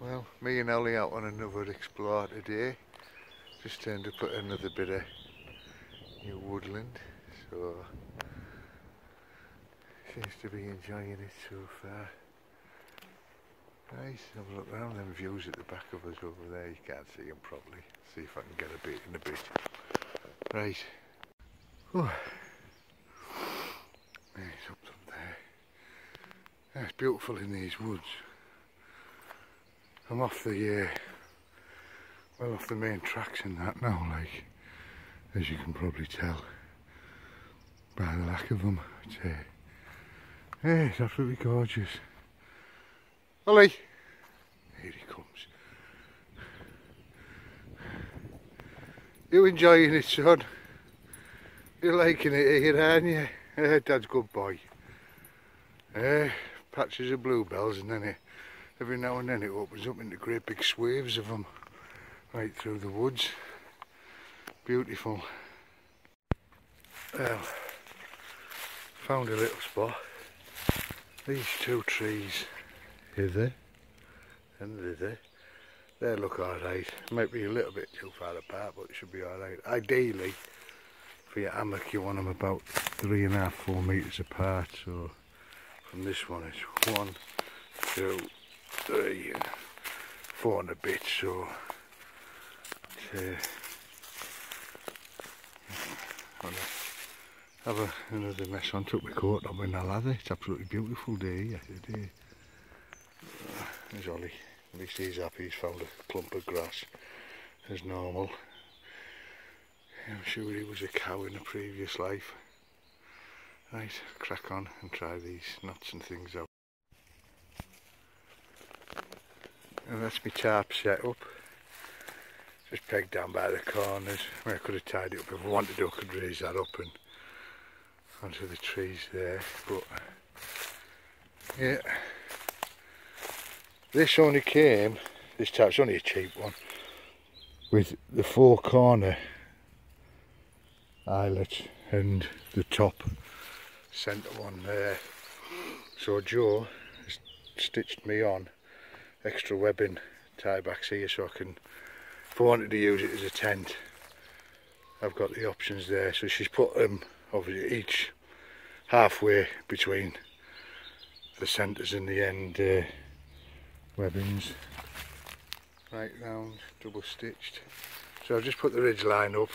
Well, me and Ollie out on another explore today. Just turned up at another bit of new woodland, so seems to be enjoying it so far. Nice, have a look around them views at the back of us over there, you can't see them properly. See if I can get a bit in a bit. Right. Whew. It's up, there. It's beautiful in these woods. I'm off the, uh, well off the main tracks in that now, like, as you can probably tell by the lack of them. But, uh, yeah, it's absolutely gorgeous. Ollie! Here he comes. You enjoying it, son? You're liking it here, aren't you? Eh, Dad's good boy. Eh, patches of bluebells and then it every now and then it opens up into great big swaths of them right through the woods. Beautiful. Well, found a little spot. These two trees, hither and thither, they look alright. Might be a little bit too far apart, but it should be alright. Ideally, for your hammock, you want them about three and a half, four metres apart. So from this one, it's one, two, three, four and a bit. So to have a, another mess on, took my coat on with a lather. It's absolutely beautiful day yesterday. Uh, there's Ollie. At least he's happy he's found a clump of grass as normal. I'm sure he was a cow in a previous life. Right, crack on and try these nuts and things out. And that's my tarp set up. Just pegged down by the corners. I could have tied it up if I wanted to, I could raise that up and onto the trees there. But yeah, this only came, this tarp's only a cheap one, with the four corner eyelet and the top centre one there. So Joe has stitched me on extra webbing tie backs here so I can, if I wanted to use it as a tent, I've got the options there. So she's put them obviously each halfway between the centres and the end uh, webbings right round double stitched so I've just put the ridge line up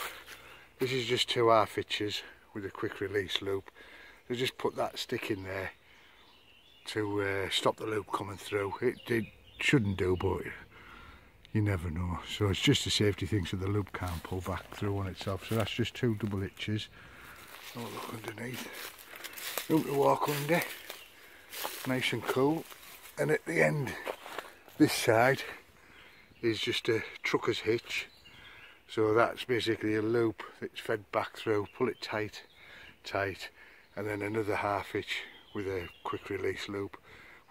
this is just two half hitches with a quick release loop. So just put that stick in there to uh, stop the loop coming through. It, it shouldn't do, but you never know. So it's just a safety thing so the loop can't pull back through on itself. So that's just two double hitches. Oh, look underneath. Room to walk under. Nice and cool. And at the end, this side is just a trucker's hitch so that's basically a loop that's fed back through, pull it tight, tight, and then another half hitch with a quick release loop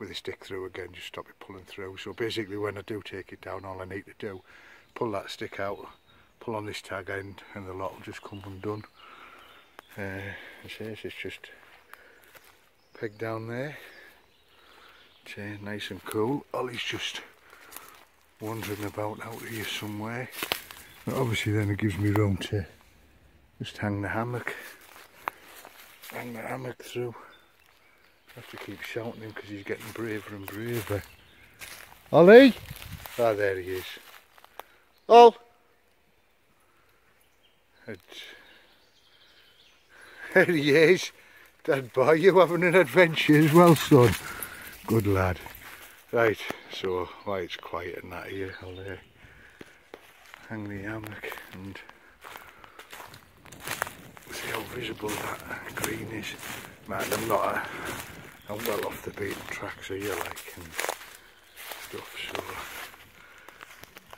with a stick through again, just stop it pulling through. So basically when I do take it down, all I need to do, pull that stick out, pull on this tag end, and the lot will just come undone. Uh, as it's just pegged down there. Okay, nice and cool. Ollie's just wandering about out here somewhere. But obviously then it gives me room to just hang the hammock. Hang the hammock through. Have to keep shouting him because he's getting braver and braver. Ollie! Ah, oh, there he is. Oh! There he is. Dad boy, you having an adventure as well, son? Good lad. Right, so why it's quiet and that here, I'll uh, hang the hammock and see how visible that green is. Man, I'm not a, I'm well off the beaten track, so you like and stuff.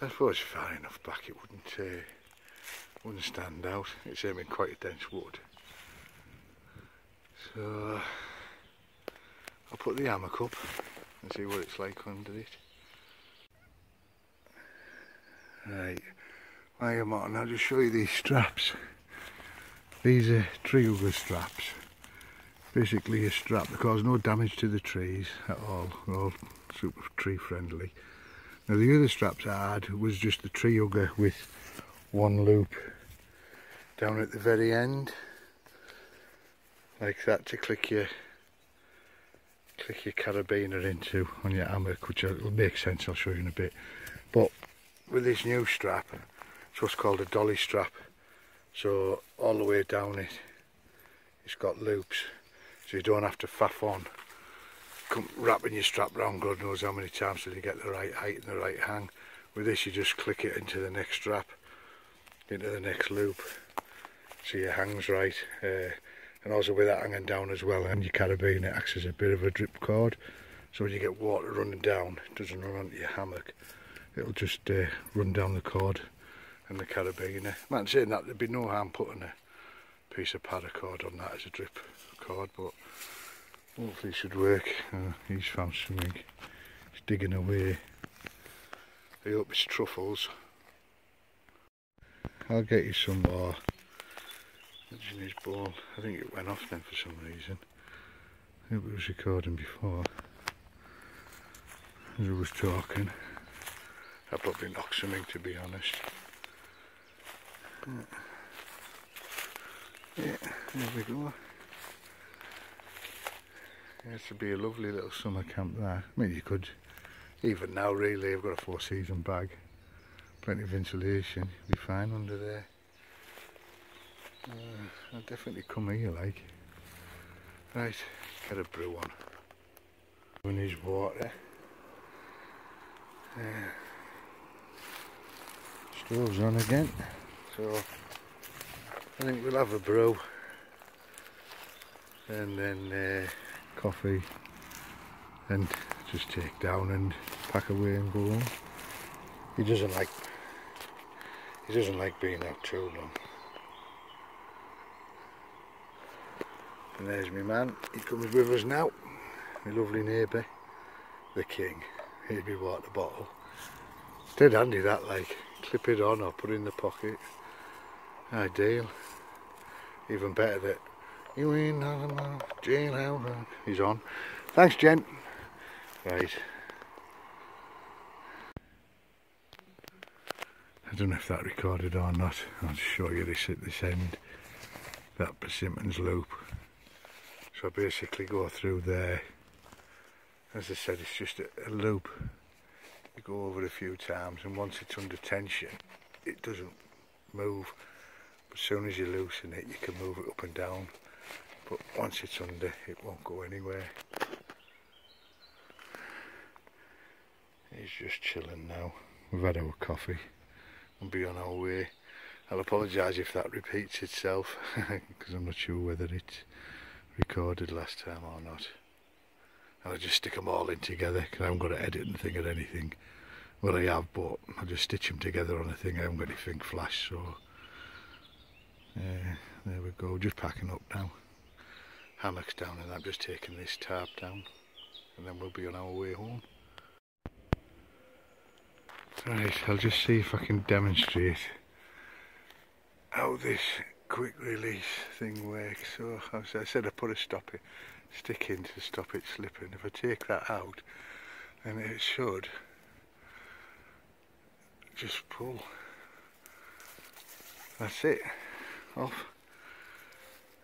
So I suppose far enough back, it wouldn't uh, wouldn't stand out. It's aiming quite a dense wood. So I'll put the hammock up and see what it's like under it. Right, I am on. I'll just show you these straps. These are tree straps. Basically a strap that cause no damage to the trees at all. They're all super tree friendly. Now the other straps I had was just the tree hugger with one loop down at the very end like that to click your click your carabiner into on your hammock which will make sense I'll show you in a bit but with this new strap it's what's called a dolly strap so all the way down it it's got loops so you don't have to faff on. Come wrapping your strap round God knows how many times till you get the right height and the right hang. With this you just click it into the next strap into the next loop so your hangs right uh, and also with that hanging down as well and your carabiner it acts as a bit of a drip cord. So when you get water running down it doesn't run onto your hammock it'll just uh, run down the cord and the carabiner man saying that there'd be no harm putting a piece of paracord on that as a drip cord but hopefully it should work uh, he's found something he's digging away I hope it's truffles I'll get you some more in his ball. I think it went off then for some reason. I think it was recording before. As I was talking. I probably knocked something to be honest. Yeah, there we go. Yeah, to be a lovely little summer camp there. I mean you could, even now really, I've got a four season bag. Plenty of insulation, be fine under there. Uh, I'll definitely come here like. Right, get a brew on. We need water. Uh, stove's on again. So I think we'll have a brew and then uh, coffee and just take down and pack away and go home. He doesn't like he doesn't like being out too long. And there's my man, he comes with us now. My lovely neighbour, the king. Here's my water bottle. dead handy that like, clip it on or put it in the pocket. Ideal. Even better that you in jailhouse. He's on. Thanks gent. Right. I don't know if that recorded or not. I'll show you this at this end. That persimmons loop. So I basically go through there. As I said, it's just a, a loop. You go over a few times and once it's under tension, it doesn't move. As soon as you loosen it, you can move it up and down. But once it's under, it won't go anywhere. He's just chilling now. We've had our coffee and be on our way. I'll apologise if that repeats itself because I'm not sure whether it's recorded last time or not. And I just stick them all in together because I haven't got to edit anything or anything. Well, I have, but I'll just stitch them together on a thing. I haven't got anything flash, so uh, there we go. Just packing up now. Hammocks down, and I'm just taking this tarp down, and then we'll be on our way home. Right, I'll just see if I can demonstrate how this quick release thing works. So as I said, I put a stop it, stick in to stop it slipping. If I take that out, then it should just pull. That's it, off.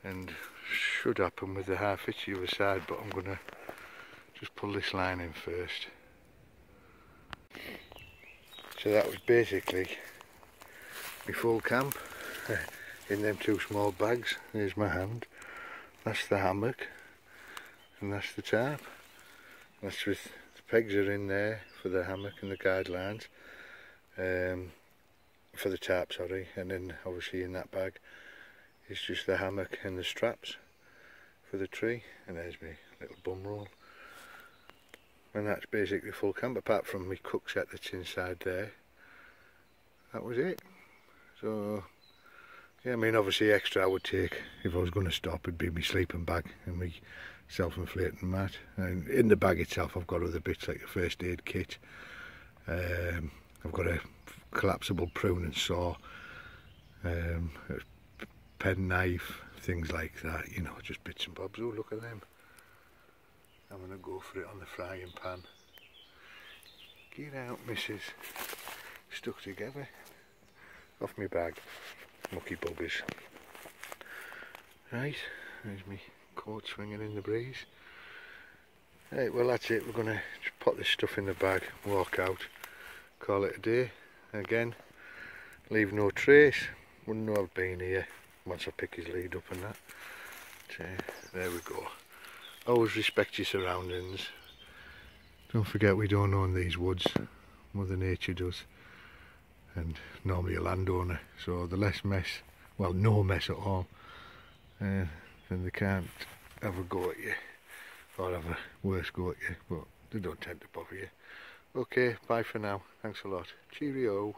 And should happen with the half hitch the other side, but I'm gonna just pull this line in first. So that was basically my full camp. in them two small bags. Here's my hand. That's the hammock. And that's the tarp. That's with the pegs are in there for the hammock and the guidelines. Um, for the tarp, sorry. And then obviously in that bag is just the hammock and the straps for the tree. And there's my little bum roll. And that's basically full camp apart from my cook set that's inside there. That was it. So yeah, I mean, obviously extra I would take, if I was going to stop, it'd be my sleeping bag and my self-inflating mat. And in the bag itself, I've got other bits like a first aid kit. Um, I've got a collapsible pruning saw, um, pen knife, things like that, you know, just bits and bobs. Oh, look at them. I'm going to go for it on the frying pan. Get out, missus. Stuck together. Off my bag. Mucky buggers. Right, there's me coat swinging in the breeze. Right, well that's it. We're going to just put this stuff in the bag, walk out, call it a day. Again, leave no trace. Wouldn't know I've been here once I pick his lead up and that. So, there we go. Always respect your surroundings. Don't forget we don't own these woods. Mother Nature does. And normally a landowner. So the less mess, well no mess at all, uh, then they can't have a go at you. Or have a worse go at you. But they don't tend to bother you. Okay, bye for now. Thanks a lot. Cheerio.